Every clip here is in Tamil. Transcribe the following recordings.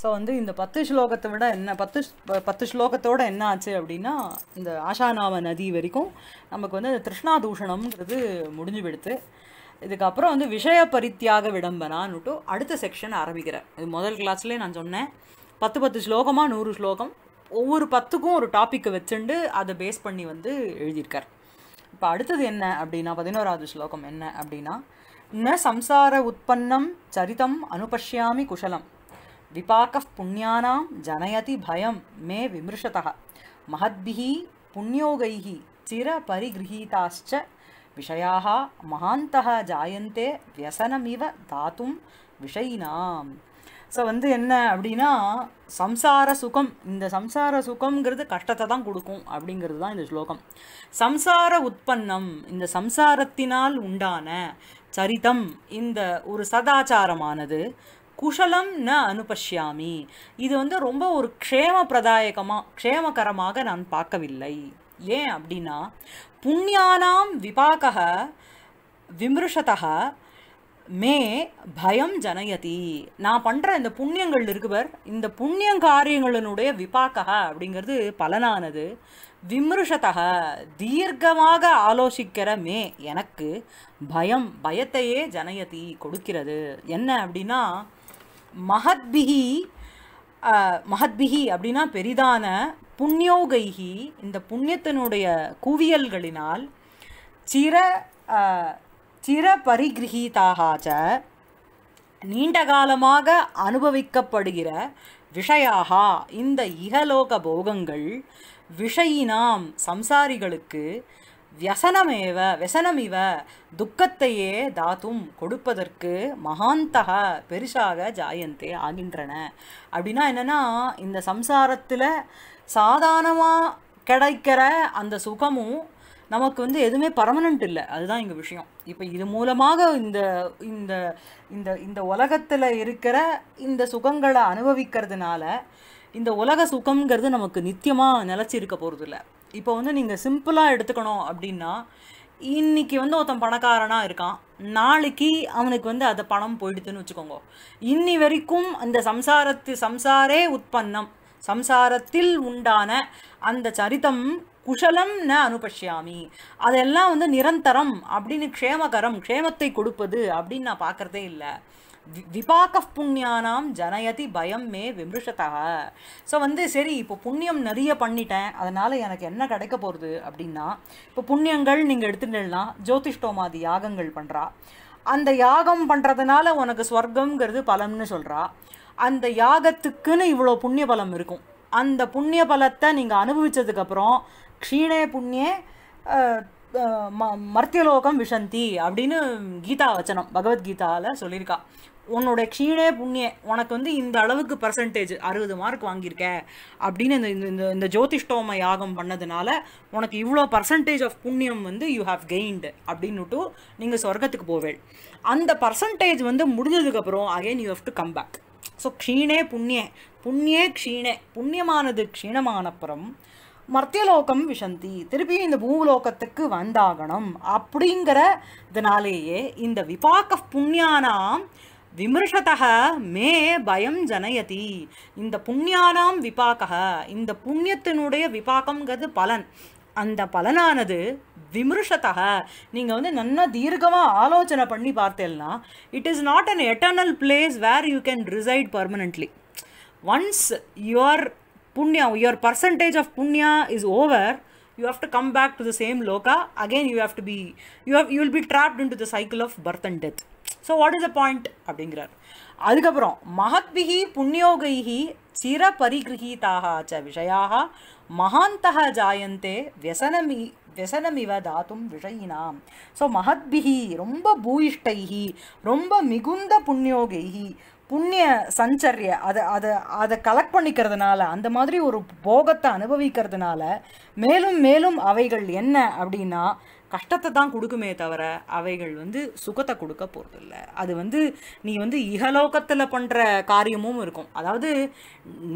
ஸோ வந்து இந்த பத்து ஸ்லோகத்தை விட என்ன பத்து பத்து ஸ்லோகத்தோட என்ன ஆச்சு அப்படின்னா இந்த ஆஷாநாம நதி வரைக்கும் நமக்கு வந்து திருஷ்ணா தூஷணம்ங்கிறது முடிஞ்சு விடுத்து இதுக்கப்புறம் வந்து விஷய பரித்தியாக விடம்பனான்னுட்டு அடுத்த செக்ஷன் ஆரம்பிக்கிறேன் இது முதல் கிளாஸ்லேயே நான் சொன்னேன். பத்து பத்து ஸ்லோகமாக நூறு ஸ்லோகம். ஒவ்வொரு பத்துக்கும் ஒரு டாப்பிக்கை வச்சுண்டு அதை பேஸ் பண்ணி வந்து எழுதியிருக்கார். இப்போ அடுத்தது என்ன அப்படின்னா பதினோராவது ஸ்லோகம் என்ன அப்படின்னா ந சம்சார உற்பன்னம் சரிதம் அனுபஷ்யாமி குஷலம். விபாக்கः புண்ணியானாं ஜனயதி பயம் மே விமர்சதः महद्भिः पुण्योगैः चिरपरिगृहीताश्च विषयाः महान्तः जायन्ते व्यसनमिव दातुं விஷயினாம் ஸோ வந்து என்ன அப்படின்னா சம்சார சுகம் இந்த சம்சார சுகம்ங்கிறது கஷ்டத்தை தான் கொடுக்கும் அப்படிங்கிறது தான் இந்த ஸ்லோகம் சம்சார உற்பன்னம் இந்த சம்சாரத்தினால் உண்டான சரிதம் இந்த ஒரு சதாச்சாரமானது குஷலம் ந அனுபஷ்யாமி. இது வந்து ரொம்ப ஒரு க்ஷேம பிரதாயகமாக க்ஷேமகரமாக நான் பார்க்கவில்லை. ஏன் அப்படின்னா புண்ணியானாம் விபாக விமர்சதः மே பயம் ஜனயதி. நான் பண்ணுற இந்த புண்ணியங்கள் இருக்குவர் இந்த புண்ணியங்காரியங்களினுடைய விபாக்கக அப்படிங்கிறது பலனானது. விமர்சதக தீர்க்கமாக ஆலோசிக்கிற மே எனக்கு பயம் பயத்தையே ஜனயதி கொடுக்கிறது. என்ன அப்படின்னா மகத்பிகி மகத்பிகி அப்படின்னா பெரிதான புண்ணியோகைகி இந்த புண்ணியத்தினுடைய குவியல்களினால் சிர சிர பரிகிரகீதாக நீண்ட காலமாக அனுபவிக்கப்படுகிற விஷயாக இந்த இகலோக போகங்கள் விஷயினாம் சம்சாரிகளுக்கு வியசனமேவ வியசனமிவ துக்கத்தையே தாத்தும் கொடுப்பதற்கு மகாந்தக பெருசாக ஜாயந்தே ஆகின்றன. அப்படின்னா என்னென்னா இந்த சம்சாரத்தில் சாதாரணமாக கிடைக்கிற அந்த சுகமும் நமக்கு வந்து எதுவுமே பர்மனண்ட் இல்லை. அதுதான் இங்கே விஷயம். இப்போ இது மூலமாக இந்த இந்த இந்த இந்த உலகத்தில் இருக்கிற இந்த சுகங்களை அனுபவிக்கிறதுனால இந்த உலக சுகங்கிறது நமக்கு நித்தியமாக நிலச்சி இருக்க போகிறதில்ல இப்போ வந்து நீங்கள் சிம்பிளாக எடுத்துக்கணும் அப்படின்னா இன்னைக்கு வந்து ஒருத்தன் பணக்காரனாக இருக்கான். நாளைக்கு அவனுக்கு வந்து அது பணம் போயிடுதுன்னு வச்சுக்கோங்க. இன்னி வரைக்கும் அந்த சம்சாரத்து சம்சாரே உற்பன்னம். சம்சாரத்தில் உண்டான அந்த சரித்தம் குஷலம் ந அனுபஷ்யாமி. அதெல்லாம் வந்து நிரந்தரம் அப்படின்னு க்ஷேமகரம் க்ஷேமத்தை கொடுப்பது அப்படின்னு நான் பார்க்குறதே இல்லை. விபாக புண்ணியானாம் ஜனயதி பயம் மே விமர்சதா ஸோ வந்து சரி இப்போ புண்ணியம் நிறைய பண்ணிட்டேன் அதனால் எனக்கு என்ன கிடைக்க போகிறது அப்படின்னா இப்போ புண்ணியங்கள் நீங்கள் எடுத்துட்டேன்னா ஜோதிஷ்டோமாதி யாகங்கள் பண்ணுறா அந்த யாகம் பண்ணுறதுனால உனக்கு ஸ்வர்க்கம்ங்கிறது பலம்னு சொல்கிறா அந்த யாகத்துக்குன்னு இவ்வளோ புண்ணிய பலம் இருக்கும். அந்த புண்ணிய பலத்தை நீங்கள் அனுபவித்ததுக்கப்புறம் க்ஷீணே புண்ணிய மர்த்தியலோகம் விஷந்தி அப்படின்னு கீதா வச்சனம் பகவத்கீதாவில் சொல்லியிருக்கா. உன்னோட க்ஷீணே புண்ணிய உனக்கு வந்து இந்த அளவுக்கு பர்சன்டேஜ் அறுபது மார்க் வாங்கியிருக்க அப்படின்னு இந்த இந்த- இந்த இந்த ஜோதிஷ்டோம யாகம் பண்ணதுனால உனக்கு இவ்வளோ பர்சன்டேஜ் ஆஃப் புண்ணியம் வந்து யூ ஹாவ் கெயின்டு அப்படின்னுட்டு நீங்கள் சொர்க்கத்துக்கு போவேள். அந்த பர்சன்டேஜ் வந்து முடிஞ்சதுக்கப்புறம் again you have to come back so க்ஷீணே புண்ணிய புண்ணியே க்ஷீணே புண்ணியமானது க்ஷீணமானப்புறம் மர்த்தியலோகம் விஷந்தி. திருப்பி இந்த பூலோகத்துக்கு வந்தாகணும். அப்படிங்கிற இதனாலேயே இந்த விபாக்க புண்ணியானாம் விமர்சதக மே பயம் ஜனயதி. இந்த புண்ணியானாம் விபாக்கக இந்த புண்ணியத்தினுடைய விபாக்கம்ங்கிறது பலன். அந்த பலனானது விமர்சதக நீங்கள் வந்து நல்லா தீர்க்கமாக ஆலோசனை பண்ணி பார்த்தேன்னா it is not an eternal place where you can reside permanently once your punya your percentage of punya is over you have to come back to the same loka again you have to be you have you will be trapped into the cycle of birth and death so what is the point அப்படிங்கிறார் அதுக்கப்புறம் மகத்பிகி புண்ணியோகைஹி சிர பரிகிரகீதாக ச விஷயாக மகாந்தக ஜாயந்தே வியசனமி வியசனமிவ தாத்தும் விஷயினாம் ஸோ மகத்பிகி ரொம்ப பூயிஷ்டைஹி ரொம்ப மிகுந்த புண்ணியோகைஹி புண்ணிய சஞ்சரிய அதை அதை அதை கலெக்ட் பண்ணிக்கிறதுனால அந்த மாதிரி ஒரு போகத்தை அனுபவிக்கிறதுனால மேலும் மேலும் அவைகள் என்ன அப்படின்னா கஷ்டத்தை தான் கொடுக்குமே தவிர அவைகள் வந்து சுகத்தை கொடுக்க போகிறதில்ல அது வந்து நீ வந்து இகலோகத்தில் பண்ணுற காரியமும் இருக்கும். அதாவது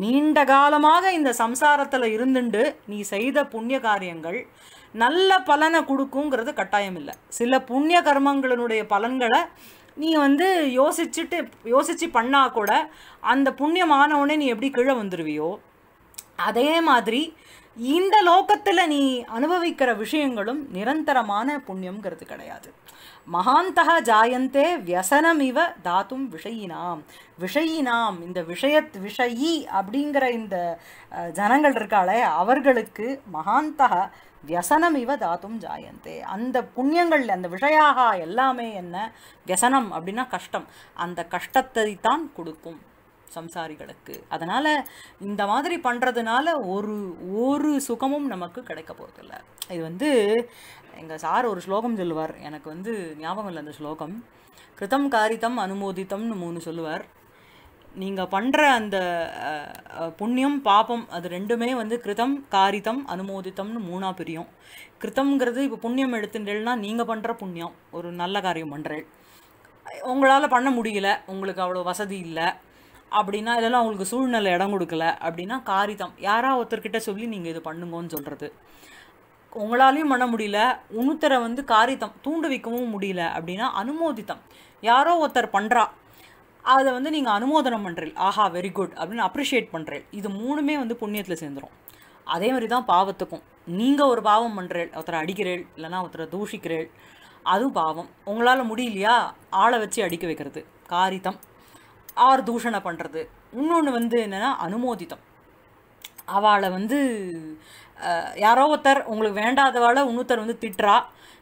நீண்ட காலமாக இந்த சம்சாரத்தில் இருந்துண்டு நீ செய்த புண்ணிய காரியங்கள் நல்ல பலனை கொடுக்குங்கிறது கட்டாயம் இல்லை சில புண்ணிய கர்மங்களினுடைய பலன்களை நீ வந்து யோசிச்சுட்டு யோசிச்சு பண்ணா கூட அந்த புண்ணியம் நீ எப்படி கீழே வந்துருவியோ அதே மாதிரி இந்த லோகத்தில் நீ அனுபவிக்கிற விஷயங்களும் நிரந்தரமான புண்ணியங்கிறது கிடையாது. மகாந்தக ஜாயந்தே வியசனமிவ தாத்தும் விஷயினாம். விஷயினாம் இந்த விஷயத் விஷயி அப்படிங்கிற இந்த ஜனங்கள் இருக்காளே அவர்களுக்கு மகாந்தக வியசனமிவ தாத்தும் ஜாயந்தே. அந்த புண்ணியங்கள் அந்த விஷயாக எல்லாமே என்ன? வியசனம் அப்படின்னா கஷ்டம். அந்த கஷ்டத்தை தான் கொடுக்கும். சம்சாரிகளுக்கு. அதனால் இந்த மாதிரி பண்ணுறதுனால ஒரு ஒரு சுகமும் நமக்கு கிடைக்க போகிறதில்ல இது வந்து எங்கள் சார் ஒரு ஸ்லோகம் சொல்லுவார். எனக்கு வந்து ஞாபகம் இல்லை அந்த ஸ்லோகம். கிருதம் காரிதம் அனுமோதித்தம்னு மூணு சொல்லுவார். நீங்கள் பண்ணுற அந்த புண்ணியம் பாபம் அது ரெண்டுமே வந்து கிருதம் காரிதம் அனுமோதித்தம்னு மூணாக பிரியும். கிருத்தம்ங்கிறது இப்போ புண்ணியம் எடுத்துட்டேன்னா நீங்கள் பண்ணுற புண்ணியம். ஒரு நல்ல காரியம் பண்ணுறேன் உங்களால் பண்ண முடியல. உங்களுக்கு அவ்வளோ வசதி இல்லை. அப்படின்னா இதெல்லாம் உங்களுக்கு சூழ்நிலை இடம் கொடுக்கல அப்படின்னா காரிதம். யாரா ஒருத்தர்கிட்ட சொல்லி நீங்கள் இது பண்ணுங்கன்னு சொல்கிறது உங்களாலையும் பண்ண முடியல. உணுத்தரை வந்து காரித்தம் தூண்டுவிக்கவும் முடியல அப்படின்னா அனுமோதித்தம். யாரோ ஒருத்தர் பண்ணுறா அதை வந்து நீங்கள் அனுமோதனம் பண்ணுறீள் ஆஹா வெரி குட் அப்படின்னு அப்ரிஷியேட் பண்ணுறீள் இது மூணுமே வந்து புண்ணியத்தில் சேர்ந்துரும். அதே மாதிரி தான் பாவத்துக்கும். நீங்கள் ஒரு பாவம் பண்ணுறேள் ஒருத்தரை அடிக்கிறேள் இல்லைன்னா ஒருத்தரை தூஷிக்கிறேள் அதுவும் பாவம். உங்களால் முடியலையா? ஆளை வச்சு அடிக்க வைக்கிறது. காரித்தம் ஆர் தூஷணை பண்ணுறது இன்னொன்று வந்து என்னென்னா அனுமோதித்தம். அவளை வந்து யாரோ ஒருத்தர் உங்களுக்கு வேண்டாதவாளை இன்னொருத்தர் வந்து திட்டுறா.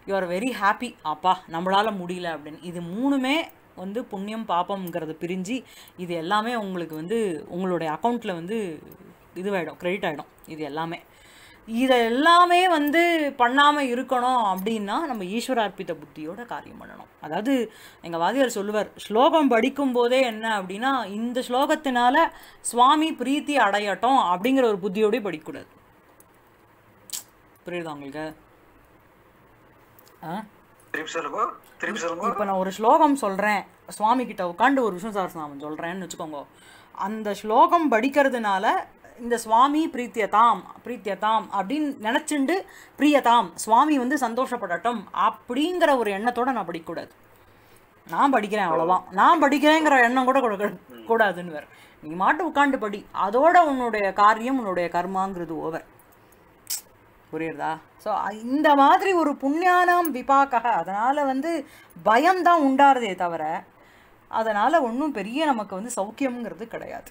யூ ஆர் வெரி ஹாப்பி அப்பா நம்மளால் முடியல அப்படின்னு. இது மூணுமே வந்து புண்ணியம் பாப்பம்ங்கிறத பிரிஞ்சு இது எல்லாமே உங்களுக்கு வந்து உங்களுடைய அக்கௌண்ட்டில் வந்து இதுவாகிடும் கிரெடிட் ஆகிடும் இது எல்லாமே. இதை எல்லாமே வந்து பண்ணாமல் இருக்கணும் அப்படின்னா நம்ம ஈஸ்வரார்ப்பித புத்தியோட காரியம் பண்ணணும். அதாவது எங்கள் வாதியார் சொல்லுவார் ஸ்லோகம் படிக்கும் போதே என்ன அப்படின்னா இந்த ஸ்லோகத்தினால சுவாமி பிரீத்தி அடையட்டும் அப்படிங்கிற ஒரு புத்தியோடய படிக்கக்கூடாது. புரியுதா உங்களுக்கு? ஆ? இப்போ நான் ஒரு ஸ்லோகம் சொல்கிறேன் சுவாமி கிட்ட உட்காந்து ஒரு விஷ்ணு சஹஸ்ரநாமம் சொல்கிறேன்னு வச்சுக்கோங்க. அந்த ஸ்லோகம் படிக்கிறதுனால இந்த சுவாமி பிரீத்தியதாம் பிரீத்தியதாம் அப்படின்னு நினச்சிண்டு பிரியதாம் சுவாமி வந்து சந்தோஷப்படட்டும் அப்படிங்கிற ஒரு எண்ணத்தோட நான் படிக்கக்கூடாது. நான் படிக்கிறேன் அவ்வளோதான் நான் படிக்கிறேங்கிற எண்ணம் கூட கொடுக்க கூடாதுன்னு வேறு நீ மாட்டு உட்காந்து படி. அதோட உன்னுடைய காரியம் உன்னுடைய கர்மாங்கிறது ஓவர் புரியுறதா? ஸோ இந்த மாதிரி ஒரு புண்ணியானாம் விபாக்கக அதனால் வந்து பயம்தான் உண்டாருதே தவிர அதனால் ஒன்றும் பெரிய நமக்கு வந்து சௌக்கியம்ங்கிறது கிடையாது.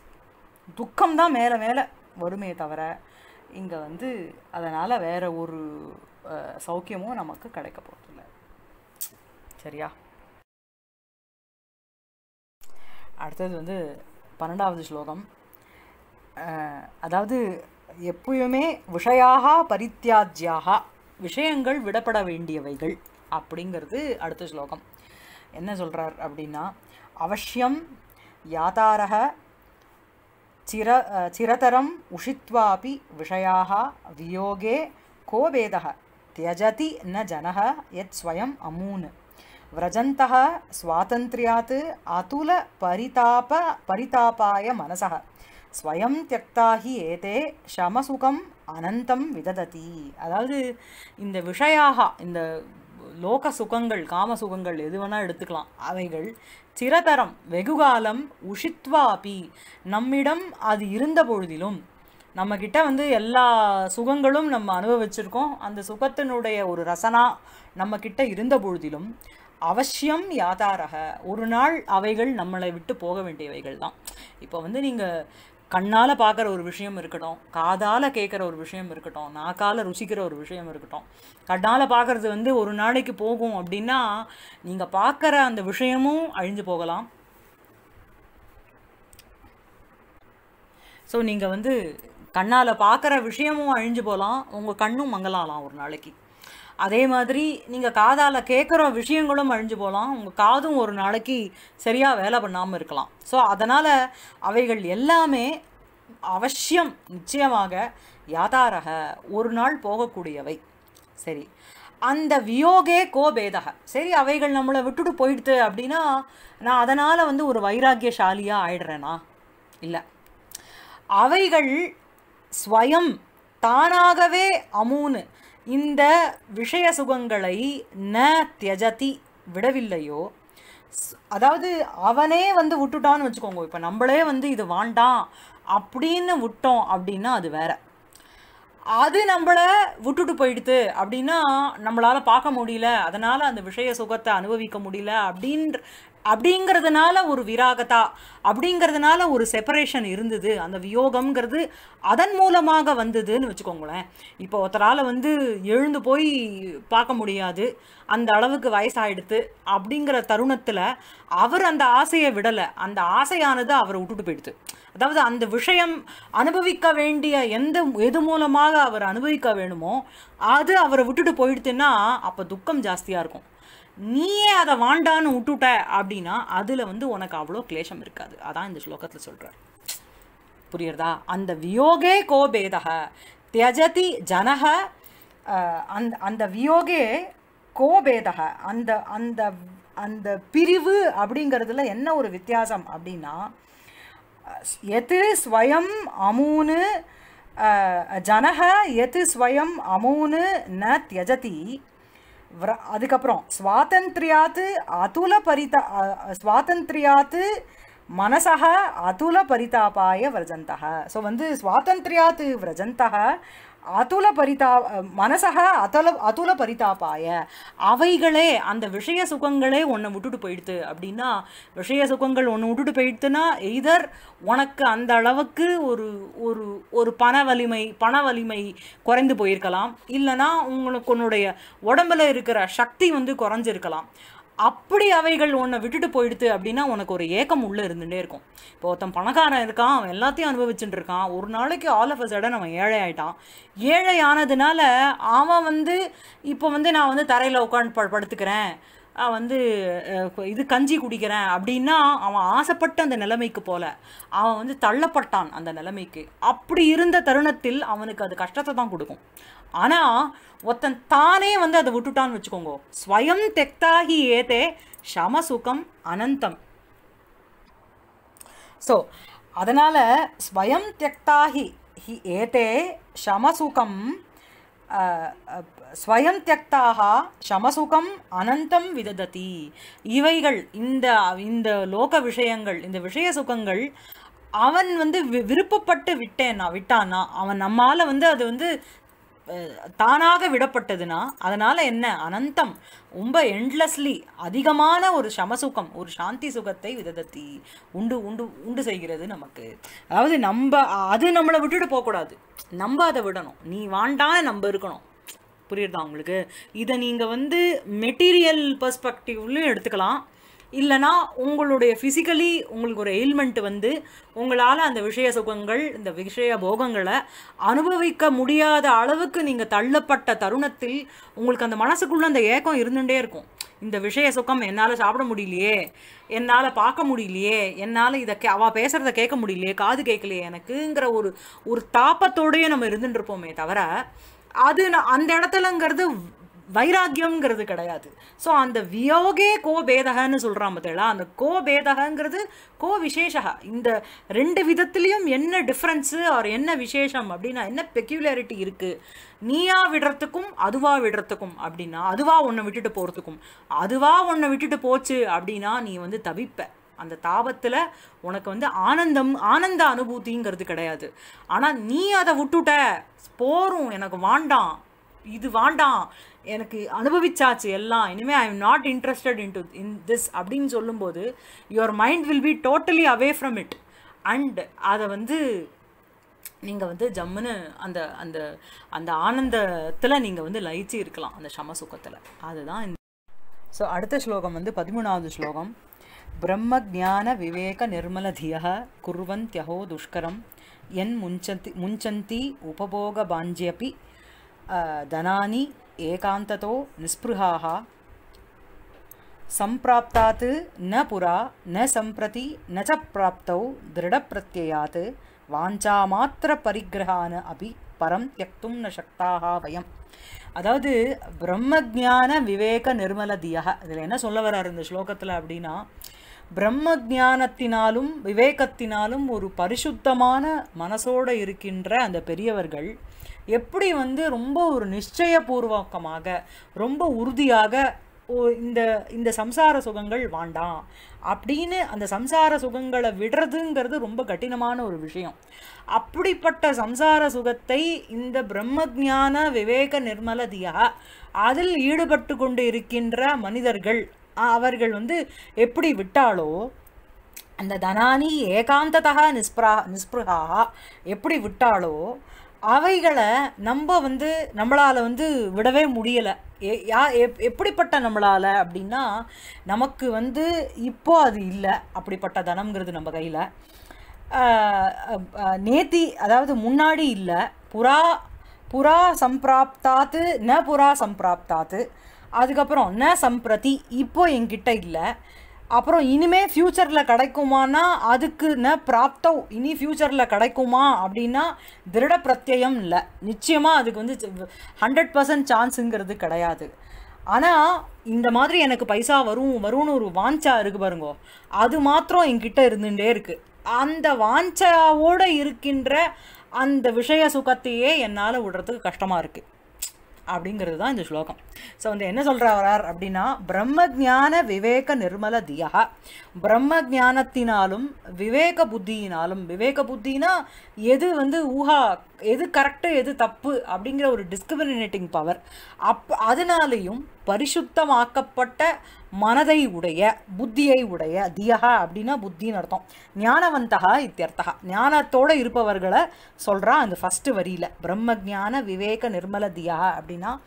துக்கம் தான் மேலே மேலே வருமே தவிர இங்கே வந்து அதனால் வேறு ஒரு சௌக்கியமும் நமக்கு கிடைக்க போகிறதில்ல சரியா? அடுத்தது வந்து பன்னெண்டாவது ஸ்லோகம். அதாவது எப்பயுமே விஷயாக பரித்தியாஜ்யாக விஷயங்கள் விடப்பட வேண்டியவைகள் அப்படிங்கிறது அடுத்த ஸ்லோகம். என்ன சொல்கிறார் அப்படின்னா அவசியம் யாதாரக चिर चिरतरम् उषित्वापि विषयाः वियोगे को वेदः त्यजति न जनः यत् स्वयम् अमून् व्रजन्तः स्वातन्त्र्यात् अतुलपरिताप परितापाय मनसः स्वयं त्यक्ता हि एते शमसुखम् அனந்தம் விதததி அதாவது இந்த விஷயாக இந்த லோக சுகங்கள் காம சுகங்கள் எது வேணால் எடுத்துக்கலாம். அவைகள் சிரதரம் வெகுகாலம் உஷித்வாபி. நம்மிடம் அது இருந்த பொழுதிலும் நம்மக்கிட்ட வந்து எல்லா சுகங்களும் நம்ம அனுபவிச்சிருக்கோம். அந்த சுகத்தினுடைய ஒரு ரசனா நம்மக்கிட்ட இருந்த பொழுதிலும் அவசியம் யாதாரக? ஒரு நாள் அவைகள் நம்மளை விட்டு போக வேண்டியவைகள் தான். இப்போ வந்து நீங்கள் கண்ணால் பார்க்குற ஒரு விஷயம் இருக்கட்டும் காதால் கேட்குற ஒரு விஷயம் இருக்கட்டும் நாக்கால் ருசிக்கிற ஒரு விஷயம் இருக்கட்டும் கண்ணால் பார்க்குறது வந்து ஒரு நாளைக்கு போகும் அப்படின்னா நீங்கள் பார்க்குற அந்த விஷயமும் அழிஞ்சு போகலாம். ஸோ நீங்கள் வந்து கண்ணால் பார்க்குற விஷயமும் அழிஞ்சு போகலாம் உங்கள் கண்ணும் மங்கலாலாம் ஒரு நாளைக்கு. அதே மாதிரி நீங்கள் காதால் கேட்குற விஷயங்களும் அழிஞ்சு போகலாம் உங்கள் காதும் ஒரு நாளைக்கு சரியாக வேலை பண்ணாமல் இருக்கலாம். ஸோ அதனால் அவைகள் எல்லாமே அவசியம் நிச்சயமாக யாதாரக ஒரு நாள் போகக்கூடியவை. சரி. அந்த வியோகே கோபேதக. சரி அவைகள் நம்மளை விட்டுட்டு போயிடுது அப்படின்னா நான் அதனால் வந்து ஒரு வைராக்கியசாலியாக ஆயிடுறேனா? இல்லை. அவைகள் ஸ்வயம் தானாகவே அமூனு இந்த விஷய சுகங்களை ந தியஜதி விடவில்லையோ? அதாவது அவனே வந்து விட்டுட்டான்னு வச்சுக்கோங்க. இப்போ நம்மளே வந்து இது வாண்டாம் அப்படின்னு விட்டோம் அப்படின்னா அது வேற. அது நம்மளை விட்டுட்டு போயிடுது அப்படின்னா நம்மளால் பார்க்க முடியல. அதனால் அந்த விஷய சுகத்தை அனுபவிக்க முடியல அப்படின்ற அப்படிங்கிறதுனால ஒரு விராகதா அப்படிங்கிறதுனால ஒரு செப்பரேஷன் இருந்தது. அந்த வியோகம்ங்கிறது அதன் மூலமாக வந்ததுன்னு வச்சுக்கோங்களேன். இப்போ ஒருத்தரால் வந்து எழுந்து போய் பார்க்க முடியாது. அந்த அளவுக்கு வயசாயிடுத்து அப்படிங்கிற தருணத்தில் அவர் அந்த ஆசையை விடலை. அந்த ஆசையானது அவரை விட்டுட்டு போயிடுது. அதாவது அந்த விஷயம் அனுபவிக்க வேண்டிய எந்த எது மூலமாக அவர் அனுபவிக்க வேணுமோ அது அவரை விட்டுட்டு போயிடுத்துன்னா அப்போ துக்கம் ஜாஸ்தியாக இருக்கும். நீயே அதை வாண்டான்னு விட்டுட்ட அப்படின்னா அதில் வந்து உனக்கு அவ்வளோ கிளேஷம் இருக்காது. அதான் இந்த ஸ்லோகத்தில் சொல்கிறார் புரியுறதா? அந்த வியோகே கோபேதக தியஜதி ஜனக அந்த அந்த வியோகே கோபேதக அந்த அந்த அந்த பிரிவு அப்படிங்கிறதுல என்ன ஒரு வித்தியாசம் அப்படின்னா எது ஸ்வயம் அமூனு ஜனக எது ஸ்வயம் அமூனு ந தியஜதி அதுக்கப்புறம் சுவாதந்திரியாத்து அதுல பரிதா சுவாதந்திரியாத்து மனசக அதுல பரிதாபாய விரஜந்தக ஸோ வந்து சுவாதந்திரியாத்து விரஜந்தக அதுல பரிதா மனசக அதல அதுல பரிதாபாய அவைகளே அந்த விஷய சுகங்களே உன்னை விட்டுட்டு போயிடுது அப்படின்னா விஷய சுகங்கள் ஒன்று விட்டுட்டு போயிடுத்துன்னா எய்தர் உனக்கு அந்த அளவுக்கு ஒரு ஒரு ஒரு பண வலிமை பண வலிமை குறைந்து போயிருக்கலாம். இல்லைன்னா உங்களுக்கு உன்னுடைய உடம்புல இருக்கிற சக்தி வந்து குறைஞ்சிருக்கலாம். அப்படி அவைகள் உன்னை விட்டுட்டு போயிடுது அப்படின்னா உனக்கு ஒரு ஏக்கம் உள்ளே இருந்துகிட்டே இருக்கும். இப்போ ஒருத்தன் பணக்காரன் இருக்கான் அவன் எல்லாத்தையும் அனுபவிச்சுட்டு இருக்கான். ஒரு நாளைக்கு ஆல் ஆஃப் சடன் அவன் ஏழை ஆயிட்டான். ஏழை ஆனதுனால அவன் வந்து இப்போ வந்து நான் வந்து தரையில் உட்காந்து ப படுத்துக்கிறேன். வந்து இது கஞ்சி குடிக்கிறேன். அப்படின்னா அவன் ஆசைப்பட்ட அந்த நிலைமைக்கு போல. அவன் வந்து தள்ளப்பட்டான் அந்த நிலைமைக்கு. அப்படி இருந்த தருணத்தில் அவனுக்கு அது கஷ்டத்தை தான் கொடுக்கும். ஆனால் ஒருத்தன் தானே வந்து அதை விட்டுட்டான்னு வச்சுக்கோங்க. ஸ்வயம் தெக்தாகி ஏதே சமசுகம் அனந்தம். ஸோ அதனால் ஸ்வயம் தெக்தாகி ஹி ஏதே சமசுகம் ஸ்வயம் தியக்தாக சமசுகம் அனந்தம் விதததி. இவைகள் இந்த இந்த லோக விஷயங்கள் இந்த விஷய சுகங்கள் அவன் வந்து வி- விருப்பப்பட்டு விட்டேன்னா விட்டானா அவன் நம்மால் வந்து அது வந்து தானாக விடப்பட்டதுன்னா அதனால் என்ன? அனந்தம். ரொம்ப எண்ட்லெஸ்லி அதிகமான ஒரு சமசுகம் ஒரு சாந்தி சுகத்தை விததத்தி உண்டு உண்டு உண்டு செய்கிறது நமக்கு. அதாவது நம்ம அது நம்மளை விட்டுட்டு போகக்கூடாது. நம்ம அதை விடணும். நீ வாண்டான்னு நம்ம இருக்கணும். புரியுறதா உங்களுக்கு? இதை நீங்கள் வந்து மெட்டீரியல் பர்ஸ்பெக்டிவ்லையும் எடுத்துக்கலாம். இல்லைனா உங்களுடைய ஃபிசிக்கலி உங்களுக்கு ஒரு எயில்மெண்ட் வந்து உங்களால் அந்த விஷய சுகங்கள் இந்த விஷய போகங்களை அனுபவிக்க முடியாத அளவுக்கு நீங்கள் தள்ளப்பட்ட தருணத்தில் உங்களுக்கு அந்த மனசுக்குள்ளே அந்த ஏக்கம் இருந்துகிட்டே இருக்கும். இந்த விஷய சுகம் என்னால் சாப்பிட முடியலையே என்னால் பார்க்க முடியலையே என்னால் இதை கே அவள் பேசுகிறத கேட்க முடியலையே காது கேட்கலையே எனக்குங்கிற ஒரு ஒரு தாப்பத்தோடையே நம்ம இருந்துட்டு இருப்போமே தவிர அது அந்த இடத்துலங்கிறது வைராக்கியம்ங்கிறது கிடையாது. ஸோ அந்த வியோகே கோ பேதகன்னு சொல்கிறான் பார்த்தீங்களா அந்த கோ பேதகங்கிறது கோ விசேஷா இந்த ரெண்டு விதத்துலேயும் என்ன டிஃப்ரென்ஸு ஆர் என்ன விசேஷம் அப்படின்னா என்ன பெக்யூலாரிட்டி இருக்குது நீயா விடுறதுக்கும் அதுவாக விடுறதுக்கும் அப்படின்னா அதுவாக ஒன்றை விட்டுட்டு போகிறதுக்கும் அதுவாக ஒன்றை விட்டுட்டு போச்சு அப்படின்னா நீ வந்து தவிப்ப. அந்த தாபத்தில் உனக்கு வந்து ஆனந்தம் ஆனந்த அனுபூதிங்கிறது கிடையாது. ஆனால் நீ அதை விட்டுட்ட. போரும் எனக்கு வாண்டாம். இது வாண்டாம். எனக்கு அனுபவிச்சாச்சு எல்லாம். இனிமேல் I am not interested in to in this அப்படின்னு சொல்லும்போது your mind will be totally away from it and அதை வந்து நீங்கள் வந்து ஜம்முன்னு அந்த அந்த அந்த ஆனந்தத்தில் நீங்கள் வந்து லயிச்சு இருக்கலாம் அந்த சமசுகத்தில் அதுதான் இந்த ஸோ அடுத்த ஸ்லோகம் வந்து பதிமூணாவது ஸ்லோகம். பிரம்மஜான விவேக நிர்மலதிய குர்வந்தியஹோ துஷ்கரம். என் முஞ்சந்தி முஞ்சந்தி உபபோகபாஞ்சியப்பி தனானி ஏகாந்ததோ நிஸ்பிருகாக சம்பிராப்தாத் ந புரா ந சம்பிரதி ந ச பிராப்தௌ திருடப்பிரத்யாத் வாஞ்சாமாத்திரபரிகிரகான அபி பரம் தியக்தும் ந சக்தாக வயம். அதாவது பிரம்மஜான விவேக நிர்மலதியாக. இதில் என்ன சொல்ல வர்றாரு இந்த ஸ்லோகத்தில் அப்படின்னா பிரம்ம ஞானத்தினாலும் விவேகத்தினாலும் ஒரு பரிசுத்தமான மனசோடு இருக்கின்ற அந்த பெரியவர்கள் எப்படி வந்து ரொம்ப ஒரு நிச்சயபூர்வகமாக ரொம்ப உறுதியாக ஓ இந்த இந்த சம்சார சுகங்கள் வேண்டாம் அப்படின்னு அந்த சம்சார சுகங்களை விடுறதுங்கிறது ரொம்ப கடினமான ஒரு விஷயம். அப்படிப்பட்ட சம்சார சுகத்தை இந்த பிரம்மஜான விவேக நிர்மலதியா அதில் ஈடுபட்டு கொண்டு இருக்கின்ற மனிதர்கள் அவர்கள் வந்து எப்படி விட்டாலோ அந்த தனானி ஏகாந்ததா நிஸ்பிரா நிஸ்பிருகா எப்படி விட்டாலோ அவைகளை நம்ம வந்து நம்மளால் வந்து விடவே முடியலை. யா எப் எப்படிப்பட்ட நம்மளால் அப்படின்னா நமக்கு வந்து இப்போ அது இல்லை அப்படிப்பட்ட தனம்ங்கிறது நம்ம கையில். நேத்தி அதாவது முன்னாடி இல்லை புறா புறா சம்பிராப்தாத்து ந புறா சம்பிராப்தாத்து. அதுக்கப்புறம் ந சம்பிரதி இப்போ என்கிட்ட இல்லை. அப்புறம் இனிமே ஃப்யூச்சரில் கிடைக்குமானா அதுக்கு ந பிராப்தவ் இனி ஃப்யூச்சரில் கிடைக்குமா அப்படின்னா திருட பிரத்யம் இல்லை. நிச்சயமாக அதுக்கு வந்து ஹண்ட்ரட் பர்சன்ட் சான்ஸுங்கிறது கிடையாது. ஆனால் இந்த மாதிரி எனக்கு பைசா வரும் வரும்னு ஒரு வாஞ்சா இருக்குது பாருங்கோ. அது மாத்திரம் என்கிட்ட இருந்துகிட்டே இருக்குது அந்த வாஞ்சாவோடு இருக்கின்ற அந்த விஷய சுகத்தையே என்னால் விடுறதுக்கு கஷ்டமாக இருக்குது அப்படிங்கிறது தான் இந்த ஸ்லோகம். ஸோ வந்து என்ன சொல்கிறார் அப்படின்னா பிரம்ம ஞான விவேக நிர்மல தியா. பிரம்ம ஞானத்தினாலும் விவேக புத்தியினாலும் விவேக புத்தினா எது வந்து ஊஹா எது கரெக்டு எது தப்பு அப்படிங்கிற ஒரு டிஸ்கிரிமினேட்டிங் பவர் அப் அதனாலையும் பரிசுத்தமாக்கப்பட்ட மனதை உடைய புத்தியை உடைய தியகா அப்படின்னா புத்தின்னு அர்த்தம். ஞானவந்தகா இத்தியர்த்தகா. ஞானத்தோட இருப்பவர்களை சொல்றா அந்த ஃபஸ்ட்டு வரியில். பிரம்ம ஞான விவேக நிர்மல தியா அப்படின்னா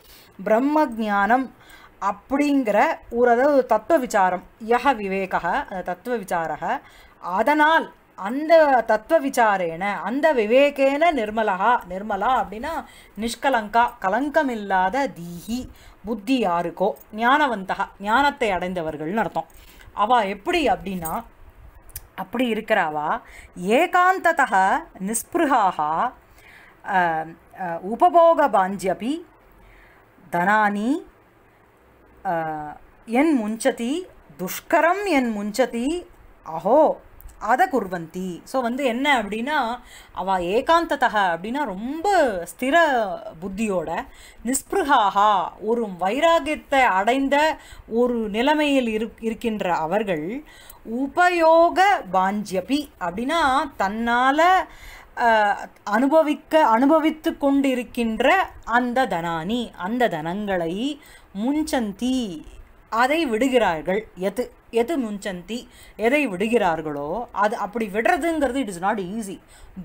பிரம்ம ஞானம் அப்படிங்கிற ஒரு அதாவது தத்துவ விசாரம். யக விவேக அந்த தத்துவ விசாரக அதனால் அந்த தத்துவ விசாரேன அந்த விவேகேன நிர்மலா நிர்மலா அப்படின்னா நிஷ்கலங்கா கலங்கமில்லாத தீஹி புத்தி யாருக்கோ ஞானவந்தகா ஞானத்தை அடைந்தவர்கள்னு அர்த்தம். அவ எப்படி அப்படின்னா அப்படி இருக்கிறாவா ஏகாந்ததக நிஸ்பிருகாக உபபோக உபபோகபாஞ்சியபி தனானி என் முஞ்சதி துஷ்கரம் என் முஞ்சதி அஹோ அதை குர்வந்தி ஸோ வந்து என்ன அப்படின்னா அவ ஏகாந்ததக அப்படின்னா ரொம்ப ஸ்திர புத்தியோட நிஸ்பிருகாகா ஒரு வைராகியத்தை அடைந்த ஒரு நிலைமையில் இரு இருக்கின்ற அவர்கள் உபயோக பாஞ்சியபி அப்படின்னா தன்னால் அனுபவிக்க அனுபவித்து கொண்டிருக்கின்ற அந்த தனானி அந்த தனங்களை முஞ்சந்தி அதை விடுகிறார்கள். எது எது முஞ்சந்தி எதை விடுகிறார்களோ அது அப்படி விடுறதுங்கிறது இட் இஸ் நாட் ஈஸி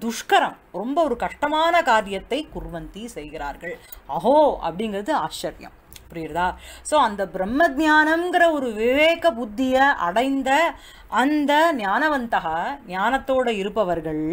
துஷ்கரம் ரொம்ப ஒரு கஷ்டமான காரியத்தை குர்வந்தி செய்கிறார்கள். அஹோ அப்படிங்கிறது ஆச்சரியம். புரியுறதா? ஸோ அந்த பிரம்ம ஞானம்ங்கிற ஒரு விவேக புத்தியை அடைந்த அந்த ஞானவந்தக ஞானத்தோடு இருப்பவர்கள்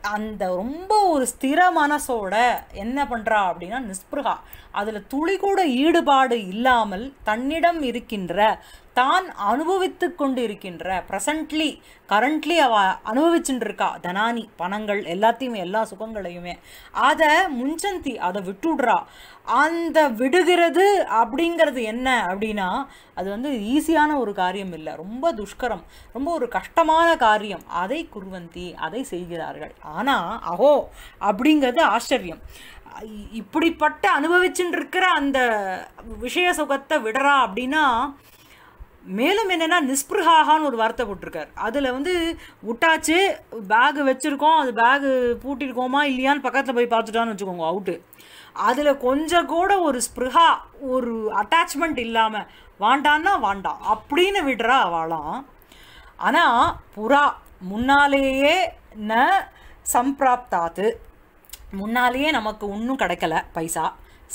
அந்த ரொம்ப ஒரு ஸ்திர மனசோட என்ன பண்றா அப்படின்னா நிஸ்பிருகா. அதில் துளி கூட ஈடுபாடு இல்லாமல் தன்னிடம் இருக்கின்ற தான் அனுபவித்து கொண்டு இருக்கின்ற ப்ரெசன்ட்லி கரண்ட்லி அவ அனுபவிச்சுட்டு இருக்கா தனானி பணங்கள் எல்லாத்தையுமே எல்லா சுகங்களையுமே. அதை முஞ்சந்தி அதை விட்டுடுறா. அந்த விடுகிறது அப்படிங்கிறது என்ன அப்படின்னா அது வந்து ஈஸியான ஒரு காரியம் இல்லை. ரொம்ப துஷ்கரம். ரொம்ப ஒரு கஷ்டமான காரியம். அதை குருவந்தி அதை செய்கிறார்கள். ஆனால் அஹோ அப்படிங்கிறது ஆச்சரியம். இ- இப்படிப்பட்ட அனுபவிச்சுட்டு இருக்கிற அந்த விஷய சுகத்தை விடுறா அப்படின்னா மேலும் என்னன்னா நிஸ்பிருகாகான்னு ஒரு வார்த்தை போட்டிருக்கார். அதில் வந்து விட்டாச்சு பேகு வச்சுருக்கோம் அது பேகு பூட்டியிருக்கோமா இல்லையான்னு பக்கத்தில் போய் பார்த்துட்டான்னு வச்சுக்கோங்க அவுட்டு அதில் கொஞ்சம் கூட ஒரு ஸ்பிருகா ஒரு அட்டாச்மெண்ட் இல்லாமல் வாண்டான்னா வாண்டாம் அப்படின்னு விடுறா அவளாம் ஆனால் புறா முன்னாலேயே ந சம்பிராப்தாத்து முன்னாலேயே நமக்கு ஒன்றும் கிடைக்கல பைசா.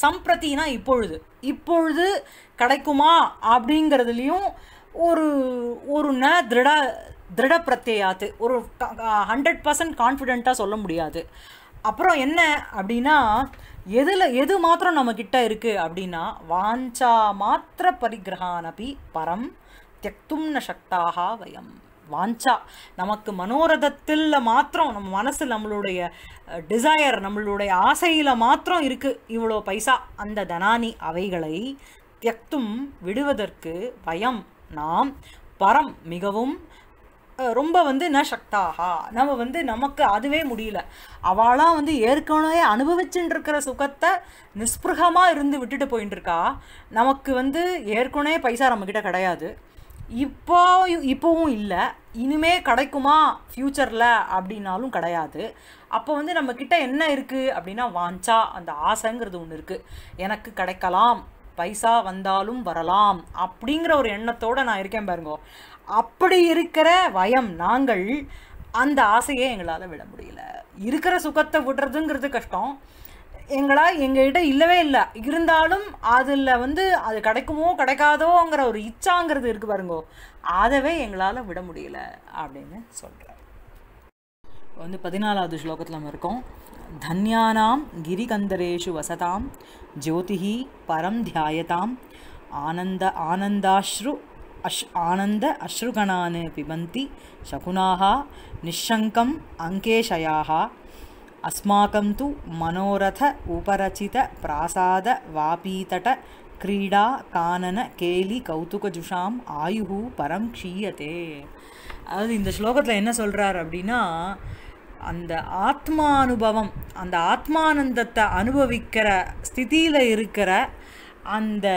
சம்பிரத்தினா இப்பொழுது. இப்பொழுது கிடைக்குமா அப்படிங்கிறதுலையும் ஒரு ஒரு ந திருட திருட பிரத்யாத்து ஒரு ஹண்ட்ரட் பர்சன்ட் கான்ஃபிடெண்ட்டாக சொல்ல முடியாது. அப்புறம் என்ன அப்படின்னா எதில் எது மாத்திரம் நம்மக்கிட்ட இருக்குது அப்படின்னா வாஞ்சா மாத்திர பரிகிரகானபி பரம் தியக்தும் ந சக்தாக வயம். வாஞ்சா. நமக்கு மனோரதத்தில் மாத்திரம் நம்ம மனசு நம்மளுடைய டிசையர் நம்மளுடைய ஆசையில் மாத்திரம் இருக்குது இவ்வளோ பைசா. அந்த தனானி அவைகளை தியக்தும் விடுவதற்கு பயம். நாம் பரம் மிகவும் ரொம்ப வந்து ந சக்தாகா நம்ம வந்து நமக்கு அதுவே முடியல. அவளாம் வந்து ஏற்கனவே அனுபவிச்சுட்டு இருக்கிற சுகத்தை நிஸ்பிருகமாக இருந்து விட்டுட்டு போயின்னு இருக்கா நமக்கு வந்து ஏற்கனவே பைசா நம்மக்கிட்ட கிடையாது. இப்போ இப்போவும் இல்லை. இனிமே கிடைக்குமா ஃப்யூச்சரில் அப்படின்னாலும் கிடையாது. அப்போ வந்து நம்மக்கிட்ட என்ன இருக்குது அப்படின்னா வாஞ்சா அந்த ஆசைங்கிறது ஒன்று இருக்குது எனக்கு கிடைக்கலாம் பைசா வந்தாலும் வரலாம் அப்படிங்கிற ஒரு எண்ணத்தோடு நான் இருக்கேன் பாருங்க. அப்படி இருக்கிற வயம் நாங்கள் அந்த ஆசையே எங்களால் விட முடியல. இருக்கிற சுகத்தை விடுறதுங்கிறது கஷ்டம். எங்களா எங்ககிட்ட இல்லவே இல்லை. இருந்தாலும் அதில் வந்து அது கிடைக்குமோ கிடைக்காதோங்கிற ஒரு இச்சாங்கிறது இருக்கு பாருங்கோ. அதவே எங்களால் விட முடியல அப்படின்னு சொல்கிறார் வந்து பதினாலாவது ஸ்லோகத்தில் நம்ம இருக்கோம். தன்யானாம் கிரிகந்தரேஷு வசதாம் ஜோதிஹி பரம் தியாயதாம் ஆனந்த ஆனந்தாஸ்ரு அஷ் ஆனந்த அஸ்ருகணான் பிபந்தி சகுனாக நிஷங்கம் அங்கேஷயாக अस्माकं तु मनोरथ उपरचित प्रासाद वापीतट क्रीडा कानन கேலி கௌதுகஜுஷாம் ஆயுஹு பரம் க்ஷீயத்தே அதாவது இந்த ஸ்லோகத்தில் என்ன சொல்கிறார் அப்படின்னா அந்த ஆத்மானுபவம் அந்த ஆத்மானந்தத்தை அனுபவிக்கிற ஸ்திதியில் இருக்கிற அந்த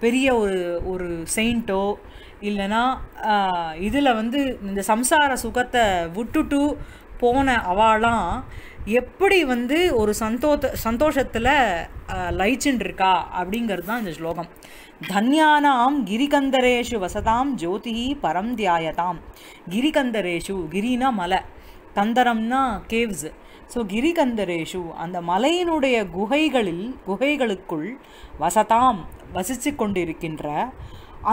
பெரிய ஒரு ஒரு செயின்ட்டோ இல்லைன்னா இதில் வந்து இந்த சம்சார சுகத்தை விட்டுட்டு போன அவாளாம் எப்படி வந்து ஒரு சந்தோத்த சந்தோஷத்தில் லயிச்சுட்டு இருக்கா அப்படிங்கிறது தான் இந்த ஸ்லோகம். தன்யானாம் கிரிகந்தரேஷு வசதாம் ஜோதிஹி பரம் தியாயதாம். கிரிகந்தரேஷு கிரினா மலை. கந்தரம்னா கேவ்ஸ் ஸோ கிரிகந்தரேஷு அந்த மலையினுடைய குகைகளில் குகைகளுக்குள் வசதாம் வசித்து கொண்டிருக்கின்ற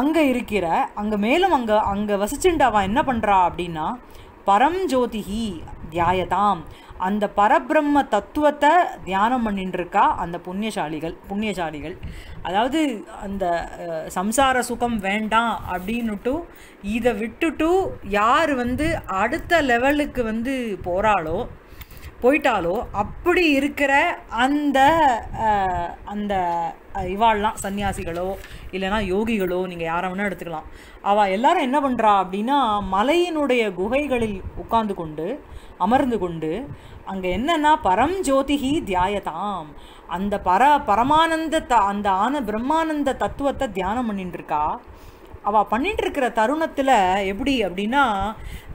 அங்கே இருக்கிற அங்கே மேலும் அங்கே அங்கே வசிச்சுட்டு அவன் என்ன பண்ணுறா அப்படின்னா பரம் ஜோதிஹி தியாயதாம். அந்த பரபிரம்ம தத்துவத்தை தியானம் பண்ணிட்டுருக்கா அந்த புண்ணியசாலிகள் புண்ணியசாலிகள். அதாவது அந்த சம்சார சுகம் வேண்டாம் அப்படின்னுட்டு இதை விட்டுட்டு யார் வந்து அடுத்த லெவலுக்கு வந்து போகிறாளோ போயிட்டாலோ அப்படி இருக்கிற அந்த அந்த இவாள்லாம் சன்னியாசிகளோ இல்லைன்னா யோகிகளோ நீங்கள் யாரை வேணால் எடுத்துக்கலாம். அவள் எல்லாரும் என்ன பண்ணுறா அப்படின்னா மலையினுடைய குகைகளில் உட்கார்ந்து கொண்டு அமர்ந்து கொண்டு அங்கே என்னன்னா பரம் ஜோதிஹி தியாயதாம். அந்த பர பரமானந்த த அந்த ஆன பிரம்மானந்த தத்துவத்தை தியானம் பண்ணிட்டுருக்கா அவள் பண்ணிட்டு இருக்கிற தருணத்தில் எப்படி அப்படின்னா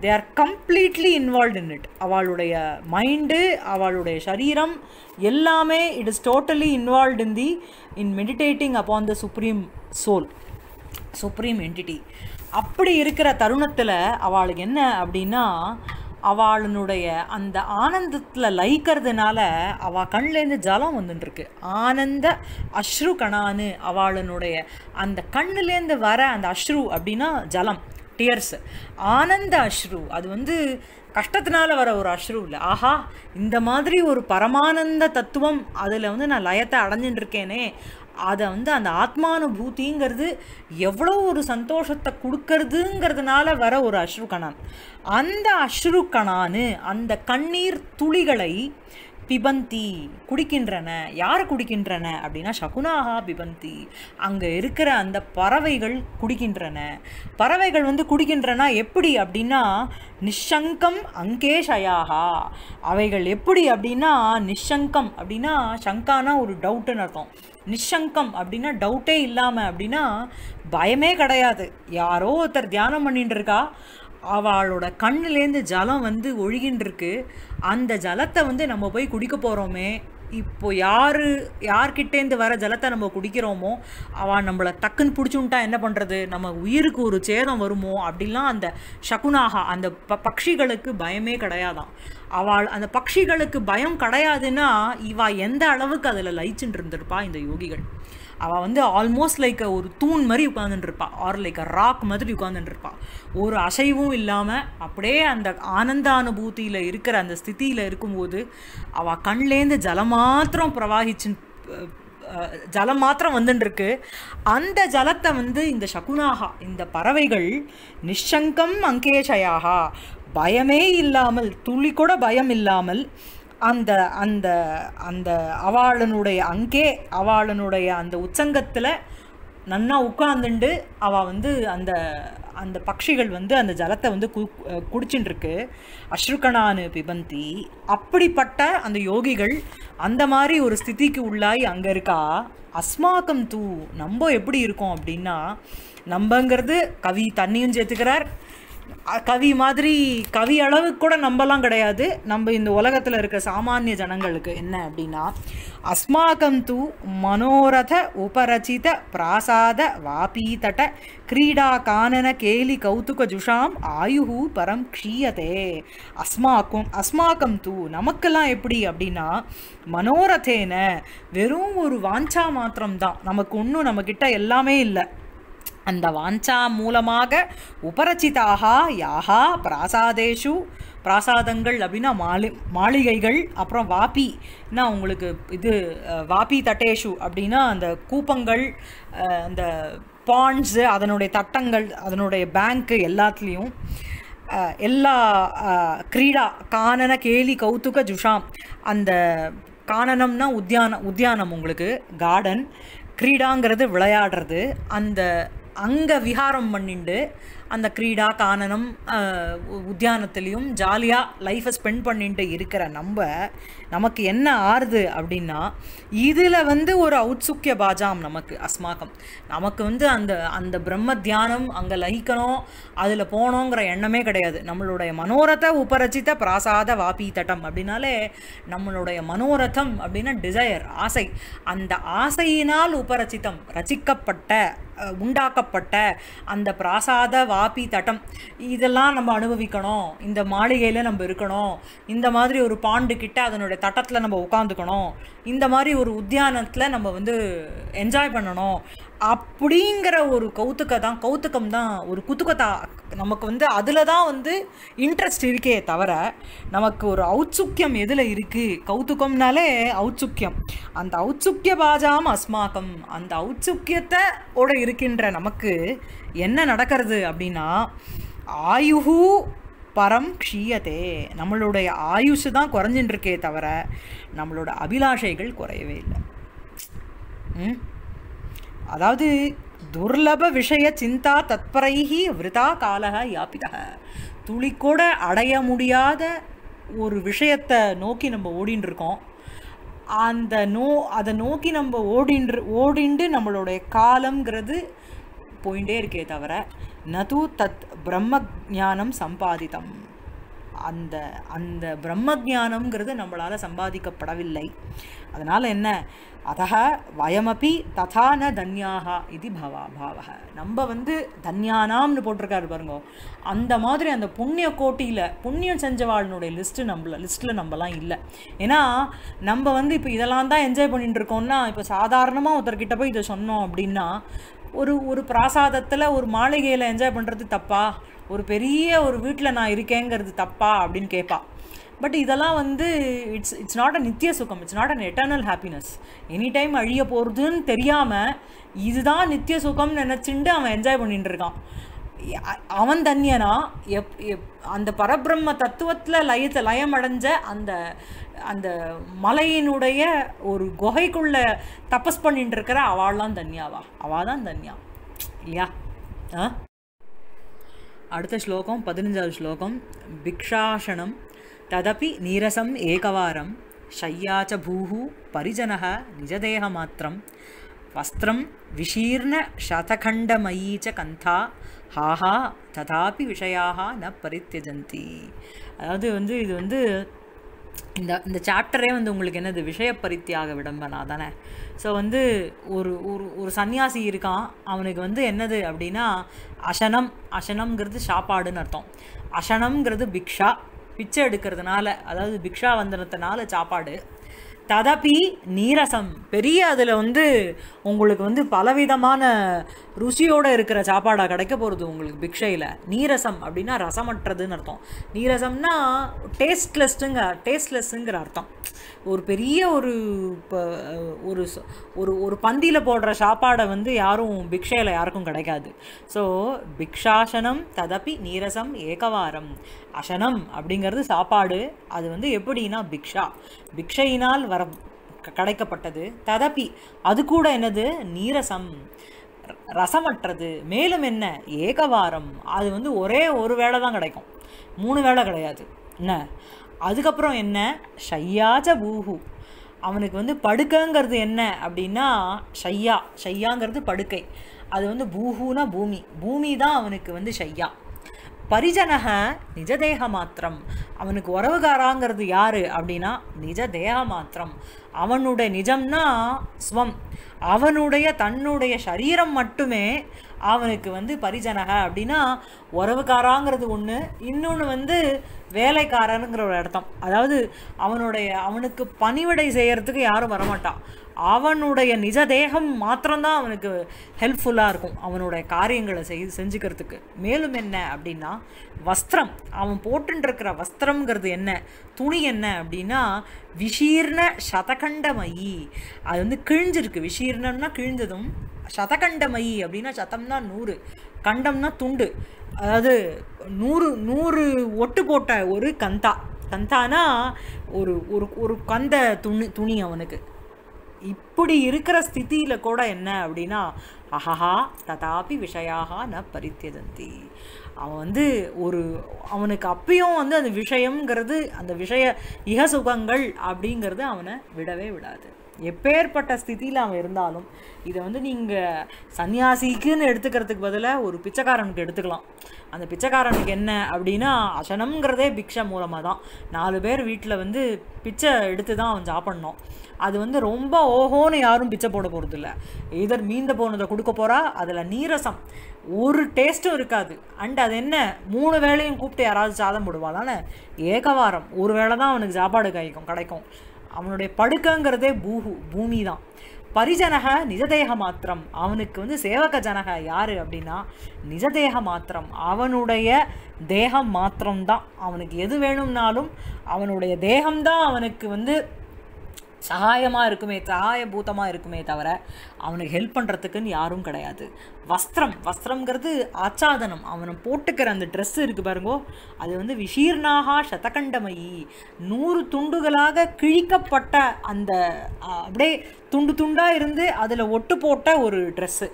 they are completely involve in it அவளுடைய மைண்டு அவளுடைய சரீரம் எல்லாமே it is totally involve in the in meditating upon the supreme soul supreme entity அப்படி இருக்கிற தருணத்தில் அவளுக்கு என்ன அப்படின்னா அவளுடைய அந்த ஆனந்தத்தில் லயிக்கிறதுனால அவள் கண்லேருந்து ஜலம் வந்துட்டுருக்கு ஆனந்த அஸ்ரு கணான்னு அவளுடைய அந்த கண்ணுலேருந்து வர அந்த அஸ்ரு அப்படின்னா ஜலம் டியர்ஸ் ஆனந்த அஸ்ரு அது வந்து கஷ்டத்தினால வர ஒரு அஸ்ரு இல்லை. ஆஹா இந்த மாதிரி ஒரு பரமானந்த தத்துவம் அதில் வந்து நான் லயத்தை அடைஞ்சுட்டு இருக்கேனே அதை வந்து அந்த ஆத்மானுபூதிங்கிறது எவ்வளோ ஒரு சந்தோஷத்தை கொடுக்கறதுங்கிறதுனால வர ஒரு அஸ்ருகணான். அந்த அஸ்ருகணானு அந்த கண்ணீர் துளிகளை பிபந்தி குடிக்கின்றன. யார் குடிக்கின்றன? அப்படின்னா சகுனாகா பிபந்தி. அங்கே இருக்கிற அந்த பறவைகள் குடிக்கின்றன. பறவைகள் வந்து குடிக்கின்றன எப்படி அப்படின்னா நிஷங்கம் அங்கேஷயாகா அவைகள் எப்படி அப்படின்னா நிஷங்கம் அப்படின்னா சங்கானா ஒரு டவுட்டுன்னு அர்த்தம். நிஷங்கம் அப்படின்னா டவுட்டே இல்லாமல் அப்படின்னா பயமே கிடையாது. யாரோ ஒருத்தர் தியானம் பண்ணிட்டு இருக்கா அவளோட கண்ணுலேருந்து ஜலம் வந்து ஒழுகின்றிருக்கு. அந்த ஜலத்தை வந்து நம்ம போய் குடிக்க போகிறோமே இப்போ யார் யார்கிட்டேருந்து வர ஜலத்தை நம்ம குடிக்கிறோமோ அவள் நம்மளை டக்குன்னு பிடிச்சுன்ட்டா என்ன பண்ணுறது நம்ம உயிருக்கு ஒரு சேதம் வருமோ? அப்படிலாம் அந்த சகுனாகா அந்த ப பட்சிகளுக்கு பயமே கிடையாதான் அவள் அந்த பட்சிகளுக்கு பயம் கிடையாதுன்னா இவா எந்த அளவுக்கு அதில் லயிச்சுட்டு இருந்திருப்பா இந்த யோகிகள். அவள் வந்து ஆல்மோஸ்ட் லைக் ஒரு தூண் மாதிரி உட்காந்துட்டுருப்பா ஆர் லைக் ராக் மாதிரி உட்காந்துட்டுருப்பாள் ஒரு அசைவும் இல்லாமல் அப்படியே அந்த ஆனந்த அனுபூதியில் இருக்கிற அந்த ஸ்திதியில் இருக்கும்போது அவள் கண்லேருந்து ஜலமாத்திரம் பிரவாகிச்சு ஜலம் மாத்திரம் வந்துட்டுருக்கு அந்த ஜலத்தை வந்து இந்த சகுனாகா இந்த பறவைகள் நிஷங்கம் அங்கேஷயாகா பயமே இல்லாமல் துளி கூட பயம் இல்லாமல் அந்த அந்த அந்த அவாளனுடைய அங்கே அவாளனுடைய அந்த உச்சங்கத்தில் நன்னா உட்காந்துண்டு அவள் வந்து அந்த அந்த பட்சிகள் வந்து அந்த ஜலத்தை வந்து கு குடிச்சுட்டுருக்கு அஸ்ருகணானு பிபந்தி. அப்படிப்பட்ட அந்த யோகிகள் அந்த மாதிரி ஒரு ஸ்திதிக்கு உள்ளாய் அங்கே இருக்கா? அஸ்மாக்கம் தூ. நம்ம எப்படி இருக்கோம் அப்படின்னா நம்பங்கிறது கவி தண்ணியும் சேர்த்துக்கிறார் கவி மாதிரி கவி அளவுக்கு கூட நம்மலாம் கிடையாது. நம்ம இந்த உலகத்தில் இருக்க சாமானிய ஜனங்களுக்கு என்ன அப்படின்னா அஸ்மாக்கம் தூ மனோரத உபரச்சித பிராசாத வாபீதட கிரீடா கானன கேலி கௌதுக ஜுஷாம் ஆயுஹு பரம் க்ஷீயதே. அஸ்மாக்கும் அஸ்மாக்கம் தூ நமக்கெல்லாம் எப்படி அப்படின்னா மனோரதேன வெறும் ஒரு வாஞ்சா மாத்திரம்தான். நமக்கு ஒன்றும் நம்மக்கிட்ட எல்லாமே இல்லை. அந்த வாஞ்சா மூலமாக உபரச்சிதாக யாஹா பிராசாதேஷு. பிராசாதங்கள் அப்படின்னா மாளி மாளிகைகள் அப்புறம் வாப்பின்னா உங்களுக்கு இது வாபி தட்டேஷு அப்படின்னா அந்த கூப்பங்கள் அந்த பாண்ட்ஸு அதனுடைய தட்டங்கள் அதனுடைய பேங்க்கு எல்லாத்துலேயும் எல்லா கிரீடா கானன கேலி கௌத்துக ஜுஷாம். அந்த கானனம்னா உத்தியானம் உத்தியானம் உங்களுக்கு கார்டன். கிரீடாங்கிறது விளையாடுறது. அந்த அங்கே விஹாரம் பண்ணிண்டு அந்த கிரீடா கானனம் உ- உத்தியானத்துலேயும் ஜாலியாக லைஃப்பை ஸ்பெண்ட் பண்ணிட்டு இருக்கிற நம்ம நமக்கு என்ன ஆறுது அப்படின்னா இதில் வந்து ஒரு ஔத்சுக்கிய பாஜாம் நமக்கு அஸ்மாக்கம் நமக்கு வந்து அந்த அந்த பிரம்ம தியானம் அங்கே லகிக்கணும் அதில் போகணுங்கிற எண்ணமே கிடையாது. நம்மளுடைய மனோரத உபரச்சித்த பிராசாத வாபி தட்டம் அப்படின்னாலே நம்மளுடைய மனோரதம் அப்படின்னா டிசையர் ஆசை. அந்த ஆசையினால் உபரச்சித்தம் ரசிக்கப்பட்ட உண்டாக்கப்பட்ட அந்த பிராசாத வாபி தட்டம். இதெல்லாம் நம்ம அனுபவிக்கணும். இந்த மாளிகையில் நம்ம இருக்கணும். இந்த மாதிரி ஒரு பாண்டு கிட்ட அதனுடைய தட்டத்தில் நம்ம உட்காந்துக்கணும் இந்த மாதிரி ஒரு உத்தியானத்தில் நம்ம வந்து என்ஜாய் பண்ணணும். அப்படிங்கிற ஒரு கௌத்துக்க தான் கௌத்துக்கம் தான் ஒரு குத்துக்கத்தா. நமக்கு வந்து அதில் தான் வந்து இன்ட்ரெஸ்ட் இருக்கே தவிர நமக்கு ஒரு ஔச்சுக்கியம் எதில் இருக்குது கௌத்துக்கம்னாலே ஔச்சுக்கியம் அந்த ஔச்சுக்கிய பாஜாம் அஸ்மாக்கம் அந்த ஔத்சுக்கியத்தை ஓட இருக்கின்ற நமக்கு என்ன நடக்கிறது அப்படின்னா ஆயுகு பரம் க்ஷீயதே. நம்மளுடைய ஆயுஷு தான் குறைஞ்சின்னு இருக்கே தவிர நம்மளோட அபிலாஷைகள் குறையவே இல்லை. ம்? அதாவது துர்லப விஷய சிந்தா தத்பரைஹி விருதா காலக யாபிதக துளிக்கூட அடைய முடியாத ஒரு விஷயத்தை நோக்கி நம்ம ஓடின்னு இருக்கோம் அந்த நோ அதை நோக்கி நம்ம ஓடின்று ஓடிண்டு நம்மளுடைய காலம்ங்கிறது போயிட்டே இருக்கே தவிர நது தத் பிரம்ம ஞானம் சம்பாதிதம். அந்த அந்த பிரம்ம ஞானம்ங்கிறது நம்மளால் சம்பாதிக்கப்படவில்லை. அதனால் என்ன? அதக வயமபி ததா ந தன்யாகா இது பவா பாவக நம்ம வந்து தன்யானாம்னு போட்டிருக்காரு பாருங்க. அந்த மாதிரி அந்த புண்ணிய கோட்டியில் புண்ணியம் செஞ்சவாளினுடைய லிஸ்ட்டு நம்மள லிஸ்ட்டில் நம்மலாம் இல்லை. ஏன்னா நம்ம வந்து இப்போ இதெல்லாம் தான் என்ஜாய் பண்ணிட்டு இருக்கோம்னா இப்போ சாதாரணமாக ஒருத்தர்கிட்ட போய் இதை சொன்னோம் அப்படின்னா ஒரு ஒரு பிராசாதத்தில் ஒரு மாளிகையில் என்ஜாய் பண்ணுறது தப்பா? ஒரு பெரிய ஒரு வீட்டில் நான் இருக்கேங்கிறது தப்பா? அப்படின்னு கேட்பா பட் இதெல்லாம் வந்து இட்ஸ் இட்ஸ் நாட் அ நித்திய சுகம். It's not an eternal happiness any time அழிய போகிறதுன்னு தெரியாமல் இதுதான் நித்திய சுகம்னு நினச்சிண்டு அவன் என்ஜாய் பண்ணிட்டு இருக்கான். அவன் தன்யனா எப் எப் அந்த பரபிரம்ம தத்துவத்தில் லயத்தை லயம் அடைஞ்ச அந்த அந்த மலையினுடைய ஒரு குகைக்குள்ள தபஸ் பண்ணிட்டு இருக்கிற அவள்லாம் தன்யாவா அவள் தான் தன்யா இல்லையா ஆ அடுத்த ஸ்லோகம் பதினஞ்சாவது ஸ்லோகம் பிக்ஷாசனம் ததபி நீரசம் ஏகவாரம் शय्या च भूः परिजनः निजदेहमात्रं वस्त्रं विशीर्ण शतखण्डमयी च कन्था ஹாஹா ததாபி விஷயாக ந பரித்தியஜந்தி அதாவது வந்து இது வந்து இந்த இந்த சாப்டரே வந்து உங்களுக்கு என்னது விஷய பரித்தியாக விடம்பனா தானே. ஸோ வந்து ஒரு ஒரு ஒரு சன்னியாசி இருக்கான் அவனுக்கு வந்து என்னது அப்படின்னா அசனம் அசனம்ங்கிறது சாப்பாடுன்னு அர்த்தம். அசனம்ங்கிறது பிக்ஷா பிச்சை எடுக்கிறதுனால அதாவது பிக்ஷா வந்தனத்தினால சாப்பாடு. ததபி நீரசம். பெரிய அதில் வந்து உங்களுக்கு வந்து பலவிதமான ருசியோடு இருக்கிற சாப்பாடாக கிடைக்க போகிறது உங்களுக்கு பிக்ஷையில். நீரசம் அப்படின்னா ரசமற்றதுன்னு அர்த்தம். நீரசம்னா டேஸ்ட்லெஸ்ஸுங்க டேஸ்ட்லெஸ்ஸுங்கிற அர்த்தம். ஒரு பெரிய ஒரு இப்போ ஒரு ஒரு ஒரு பந்தியில் போடுற சாப்பாடை வந்து யாரும் பிக்ஷையில் யாருக்கும் கிடைக்காது. ஸோ பிக்ஷாசனம் ததப்பி நீரசம் ஏகவாரம். அசனம் அப்படிங்கிறது சாப்பாடு. அது வந்து எப்படின்னா பிக்ஷா. பிக்ஷையினால் வர க- கிடைக்கப்பட்டது. ததப்பி அது கூட என்னது? நீரசம். ரசமற்றது. மேலும் என்ன? ஏகவாரம். அது வந்து ஒரே ஒரு வேளை தான் கிடைக்கும். மூணு வேளை கிடையாது. என்ன? அதுக்கப்புறம் என்ன? ஷையாச்ச பூஹு. அவனுக்கு வந்து படுக்கைங்கிறது என்ன அப்படின்னா ஷையா. ஷையாங்கிறது படுக்கை. அது வந்து பூஹுனா பூமி. பூமி தான் அவனுக்கு வந்து ஷையா. பரிஜனக நிஜதேக மாத்திரம் அவனுக்கு உறவுகாராங்கிறது யாரு அப்படின்னா நிஜதேக மாத்திரம் அவனுடைய நிஜம்னா ஸ்வம். அவனுடைய தன்னுடைய சரீரம் மட்டுமே அவனுக்கு வந்து பரிஜனக அப்படின்னா உறவுக்காராங்கிறது ஒன்று இன்னொன்று வந்து வேலைக்காரனுங்கிற ஒரு அர்த்தம். அதாவது அவனுடைய அவனுக்கு பணிவிடை செய்கிறதுக்கு யாரும் வரமாட்டான் அவனுடைய நிஜ தேகம் மாத்திரம்தான் அவனுக்கு ஹெல்ப்ஃபுல்லாக இருக்கும். அவனுடைய காரியங்களை செய் செஞ்சுக்கிறதுக்கு. மேலும் என்ன அப்படின்னா வஸ்திரம். அவன் போட்டுருக்கிற வஸ்திரம்ங்கிறது என்ன? துணி என்ன அப்படின்னா விஷீர்ண சதகண்டமயி. அது வந்து கிழிஞ்சிருக்கு. விஷீர்ணம்னா கிழிஞ்சதும் சதகண்டமயி அப்படின்னா சதம்னா நூறு. கண்டம்னா துண்டு. அதாவது நூறு நூறு ஒட்டு போட்ட ஒரு கந்தா. கந்தானா ஒரு ஒரு ஒரு கந்த துணி துணி அவனுக்கு. இப்படி இருக்கிற ஸ்திதியில் கூட என்ன அப்படின்னா அஹஹா ததாபி விஷயாக ந பரித்தியதந்தி. அவன் வந்து ஒரு அவனுக்கு அப்பயும் வந்து அந்த விஷயம்ங்கிறது அந்த விஷய இக சுகங்கள் அப்படிங்கிறது அவனை விடவே விடாது. எப்பேற்பட்ட ஸ்திதியில் அவன் இருந்தாலும் இதை வந்து நீங்கள் சன்னியாசிக்குன்னு எடுத்துக்கிறதுக்கு பதிலாக ஒரு பிச்சைக்காரனுக்கு எடுத்துக்கலாம். அந்த பிச்சைக்காரனுக்கு என்ன அப்படின்னா அசனம்ங்கிறதே பிக்ஷை மூலமாக தான் நாலு பேர் வீட்டில் வந்து பிச்சை எடுத்து தான் அவன் சாப்பிட்ணும். அது வந்து ரொம்ப ஓஹோன்னு யாரும் பிச்சை போட போகிறதில்ல இதர் மீந்த போனதை கொடுக்க போகிறா அதில் நீரசம். ஒரு டேஸ்ட்டும் இருக்காது. அண்ட் அது என்ன? மூணு வேளையும் கூப்பிட்டு யாராவது சாதம் போடுவாளான ஏகவாரம். ஒரு வேளை தான் அவனுக்கு சாப்பாடு கிடைக்கும் கிடைக்கும். அவனுடைய படுக்கங்கிறதே பூஹு பூமி தான் பரிஜனக நிஜதேக மாத்திரம். அவனுக்கு வந்து சேவக ஜனக யாரு அப்படின்னா நிஜதேக மாத்திரம். அவனுடைய தேகம் மாத்திரம்தான். அவனுக்கு எது வேணும்னாலும் அவனுடைய தேகம்தான் அவனுக்கு வந்து சகாயமாக இருக்குமே சகாயபூதமாக இருக்குமே தவிர அவனுக்கு ஹெல்ப் பண்ணுறதுக்குன்னு யாரும் கிடையாது. வஸ்திரம் வஸ்திரங்கிறது ஆச்சாதனம். அவனை போட்டுக்கிற அந்த ட்ரெஸ் இருக்கு பாருங்கோ அது வந்து விஷீர்ணாகா சதகண்டமயி. நூறு துண்டுகளாக கிழிக்கப்பட்ட அந்த அப்படியே துண்டு துண்டாக இருந்து அதில் ஒட்டு போட்ட ஒரு ட்ரெஸ்ஸு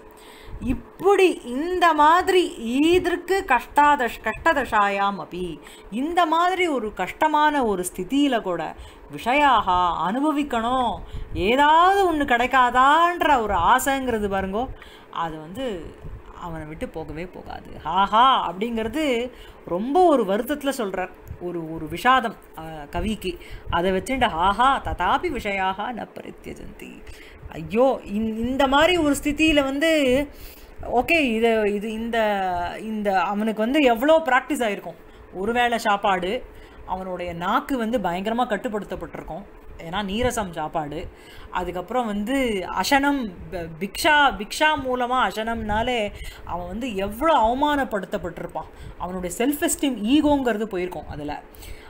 இப்படி இந்த மாதிரி ஈதற்கு கஷ்டாத கஷ்டதஷாயாம் அபி. இந்த மாதிரி ஒரு கஷ்டமான ஒரு ஸ்திதியில் கூட விஷயாக அனுபவிக்கணும். ஏதாவது ஒன்று கிடைக்காதான்ற ஒரு ஆசைங்கிறது பாருங்கோ அது வந்து அவனை விட்டு போகவே போகாது. ஆஹா அப்படிங்கிறது ரொம்ப ஒரு வருத்தத்தில் சொல்கிறார் ஒரு ஒரு விஷாதம் கவிக்கு. அதை வச்சுட்டு ஆஹா ததாபி விஷயாக ந பரித்தியஜந்தி. ஐயோ இந்- இந்த மாதிரி ஒரு ஸ்தித்தியில் வந்து ஓகே இது இது இந்த இந்த அவனுக்கு வந்து எவ்வளோ ப்ராக்டிஸ் ஆகிருக்கும் ஒருவேளை சாப்பாடு அவனுடைய நாக்கு வந்து பயங்கரமாக கட்டுப்படுத்தப்பட்டிருக்கும். ஏன்னா நீரசம் சாப்பாடு. அதுக்கப்புறம் வந்து அசனம் பிக்ஷா பிக்ஷா மூலமாக அசனம்னாலே அவன் வந்து எவ்வளோ அவமானப்படுத்தப்பட்டிருப்பான். அவனுடைய செல்ஃப் எஸ்டீம் ஈகோங்கிறது போயிருக்கும் அதில்.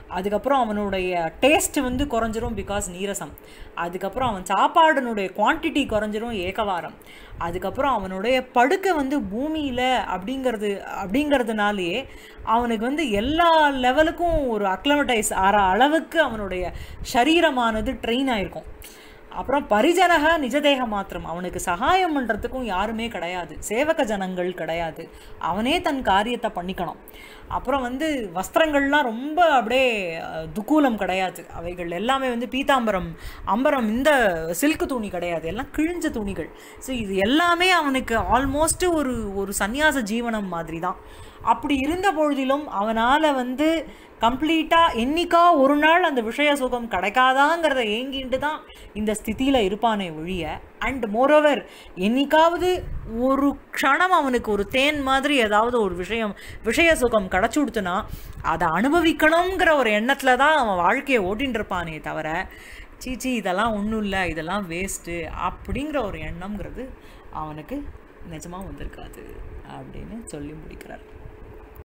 அதுக்கப்புறம் அவனுடைய டேஸ்ட் வந்து குறைஞ்சிரும் பிகாஸ் நீரசம். அதுக்கப்புறம் அவன் சாப்பாடுனுடைய குவான்டிட்டி குறைஞ்சிரும் ஏகவாரம் அதுக்கப்புறம் அவனுடைய படுக்கை வந்து பூமியில் அப்படிங்கிறது அப்படிங்கிறதுனாலேயே அவனுக்கு வந்து எல்லா லெவலுக்கும் ஒரு அக்ளமடைஸ் ஆற அளவுக்கு அவனுடைய சரீரமானது ட்ரெயின் ஆயிருக்கும். அப்புறம் பரிஜனக நிஜதேக மாத்திரம். அவனுக்கு சகாயம் பண்ணுறதுக்கும் யாருமே கிடையாது. சேவக ஜனங்கள் கிடையாது. அவனே தன் காரியத்தை பண்ணிக்கணும். அப்புறம் வந்து வஸ்திரங்கள்லாம் ரொம்ப அப்படியே துக்கூலம் கிடையாது. அவைகள் எல்லாமே வந்து பீதாம்பரம் அம்பரம் இந்த சில்க் துணி கிடையாது. எல்லாம் கிழிஞ்ச துணிகள். ஸோ இது எல்லாமே அவனுக்கு ஆல்மோஸ்ட் ஒரு ஒரு சந்நியாச ஜீவனம் மாதிரி தான் அப்படி இருந்த பொழுதிலும் அவனால் வந்து கம்ப்ளீட்டாக என்றைக்கா ஒரு நாள் அந்த விஷய சுகம் கிடைக்காதாங்கிறத ஏங்கிட்டு தான் இந்த ஸ்திதியில் இருப்பானே ஒழிய அண்ட் மோரோவர் என்னைக்காவது ஒரு க்ஷணம் அவனுக்கு ஒரு தேன் மாதிரி ஏதாவது ஒரு விஷயம் விஷய சுகம் கிடச்சி கொடுத்துனா அதை அனுபவிக்கணுங்கிற ஒரு எண்ணத்தில் தான் அவன் வாழ்க்கையை ஓட்டின்னு இருப்பானே தவிர சீச்சி இதெல்லாம் ஒன்றும் இல்லை இதெல்லாம் வேஸ்ட்டு அப்படிங்கிற ஒரு எண்ணம்ங்கிறது அவனுக்கு நிஜமாக வந்திருக்காது அப்படின்னு சொல்லி முடிக்கிறார்.